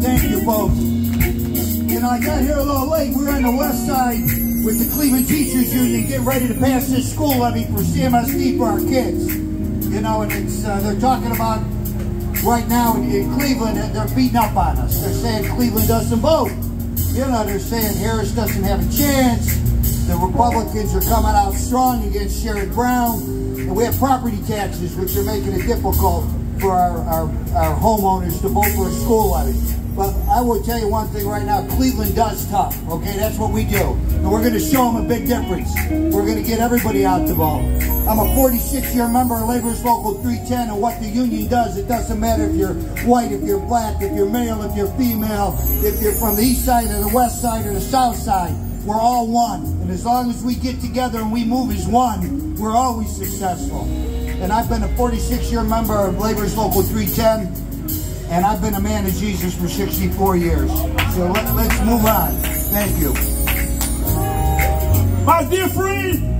Thank you. You know, I got here a little late. We're on the west side with the Cleveland Teachers Union getting ready to pass this school levy for CMSD for our kids. You know, and it's uh, they're talking about right now in, in Cleveland, they're beating up on us. They're saying Cleveland doesn't vote. You know, they're saying Harris doesn't have a chance. The Republicans are coming out strong against Sherrod Brown. And we have property taxes, which are making it difficult for our, our, our homeowners to vote for a school levy. But I will tell you one thing right now, Cleveland does tough, okay? That's what we do. And we're going to show them a big difference. We're going to get everybody out to vote. I'm a 46-year member of Labor's Local 310, and what the union does, it doesn't matter if you're white, if you're black, if you're male, if you're female, if you're from the east side or the west side or the south side. We're all one. And as long as we get together and we move as one, we're always successful. And I've been a 46-year member of Labor's Local 310 and I've been a man of Jesus for 64 years. So let, us move on. Thank you. My dear friend,